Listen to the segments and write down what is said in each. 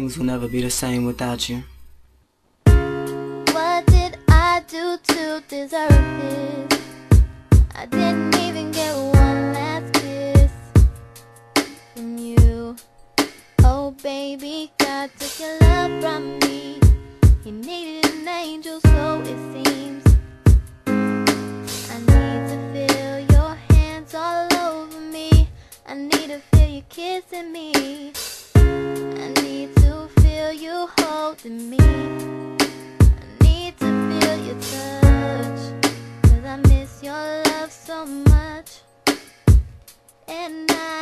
things will never be the same without you. What did I do to deserve this? I didn't even get one last kiss from you. Oh, baby, God took your love from me. He needed an angel, so it seems. I need to feel your hands all over me. I need to feel you kissing me holding me. I need to feel your touch. Cause I miss your love so much. And I.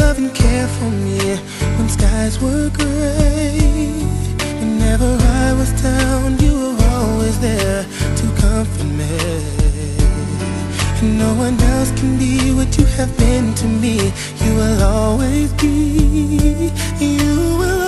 love and care for me when skies were gray. Whenever I was down, you were always there to comfort me. And no one else can be what you have been to me. You will always be. You will.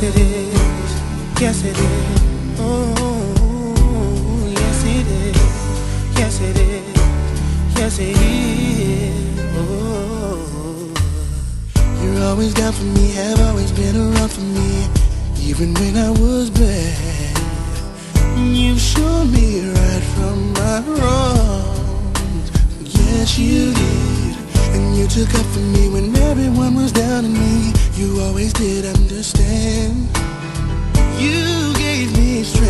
Yes it is, yes it is. Oh, yes it is, yes it is, yes it is. Oh, you're always down for me, have always been around for me, even when I was bad. You've shown me right from my wrongs. Yes, you did. You took up for me when everyone was down on me. You always did understand. You gave me strength.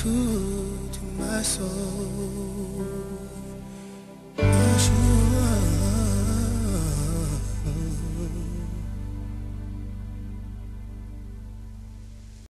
true to my soul.